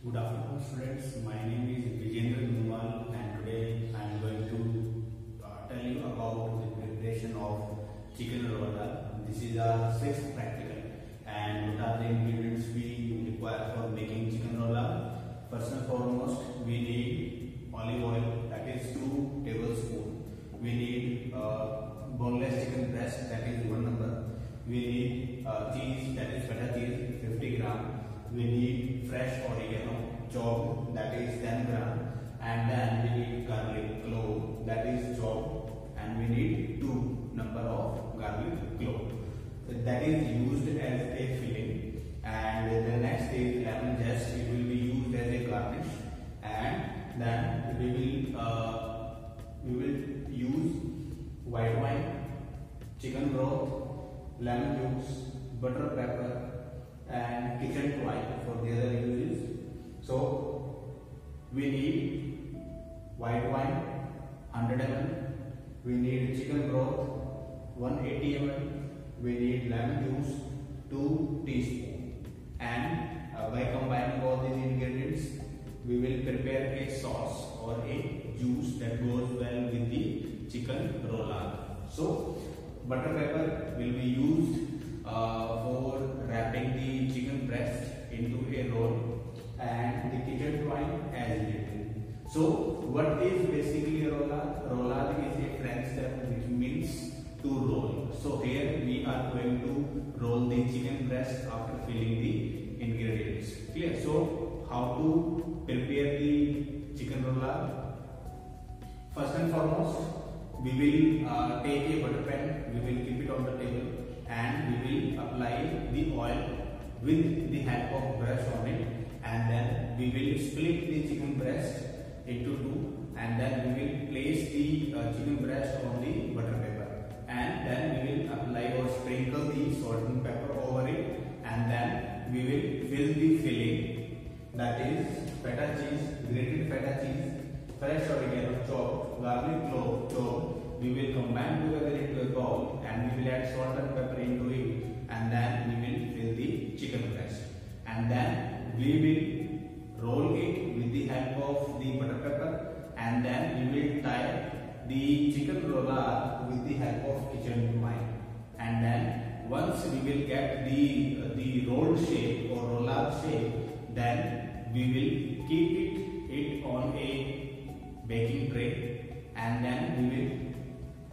Good afternoon friends, my name is Vijendra Numal and today I am going to uh, tell you about the preparation of chicken rolla. This is our sixth practical and what are the ingredients we require for making chicken rolla? First and foremost we need olive oil that is 2 tablespoon. We need uh, boneless chicken breast that is 1 number. We need uh, cheese that is feta cheese 50 gram we need white wine chicken broth lemon juice butter pepper and kitchen twine for the other uses. So we need white wine 100 ml, we need chicken broth 180 ml, we need lemon juice 2 teaspoon. And uh, by combining all these ingredients we will prepare a sauce or a juice that goes well with the chicken rolla. So butter pepper will be used uh, for wrapping the chicken breast into a roll and the kitchen twine as written. So what is basically a rolla? Rolla is a French term which means to roll. So here we are going to roll the chicken breast after filling the ingredients. Clear? So how to prepare the chicken rolla? First and foremost, we will uh, take a pan, we will keep it on the table and we will apply the oil with the help of brush on it and then we will split the chicken breast into two and then we will place the uh, chicken breast on the butter paper and then we will apply will add salt and pepper into it and then we will fill the chicken breast. And then we will roll it with the help of the butter pepper and then we will tie the chicken rolla with the help of kitchen twine and then once we will get the the rolled shape or rolla shape then we will keep it, it on a baking tray and then we will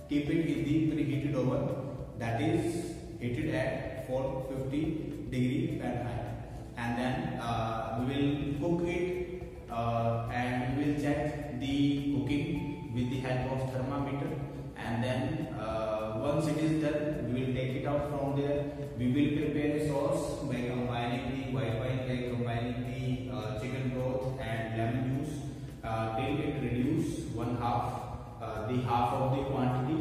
keep it in the preheated oven that is heated at 450 degree Fahrenheit. And then uh, we will cook it uh, and we will check the cooking with the help of thermometer. And then uh, once it is done we will take it out from there. We will prepare a sauce by combining the white wine by combining the uh, chicken broth and lemon juice. Uh, till it reduce one half uh, the half of the quantity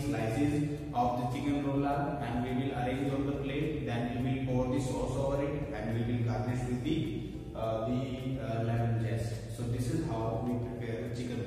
slices of the chicken rolla and we will arrange on the plate. Then we will pour the sauce over it and we will garnish with the, uh, the uh, lemon zest. So this is how we prepare chicken